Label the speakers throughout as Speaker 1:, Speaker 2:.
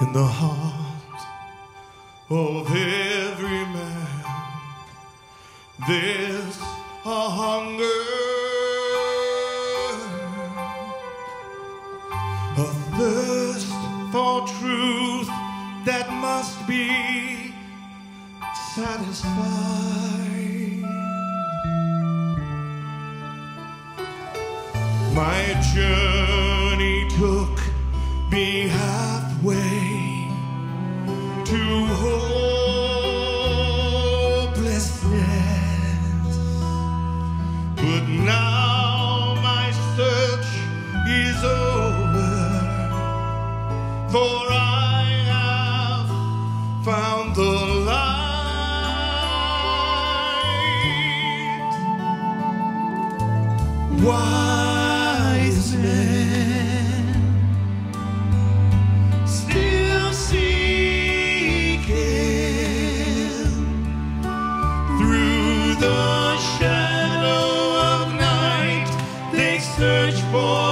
Speaker 1: in the heart of every man. There's a hunger, a thirst for truth that must be satisfied. My journey took me halfway to hopelessness. But now my search is over, for I have found the light. Wise men through the shadow of night. They search for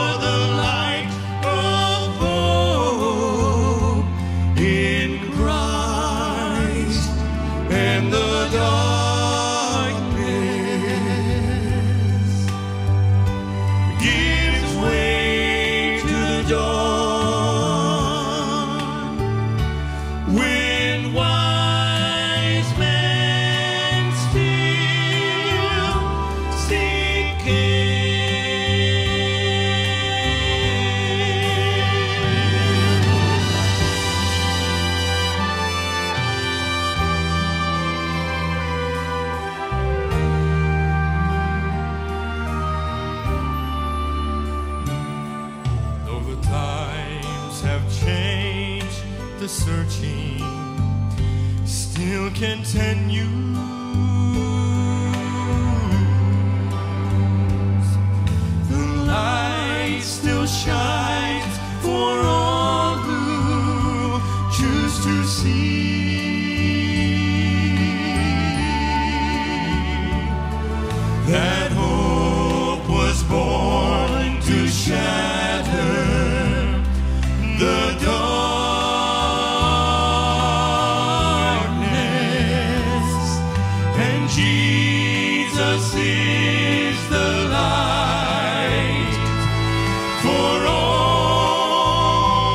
Speaker 1: the searching still continues. The light still shines for all who choose to see that hope was born to shatter the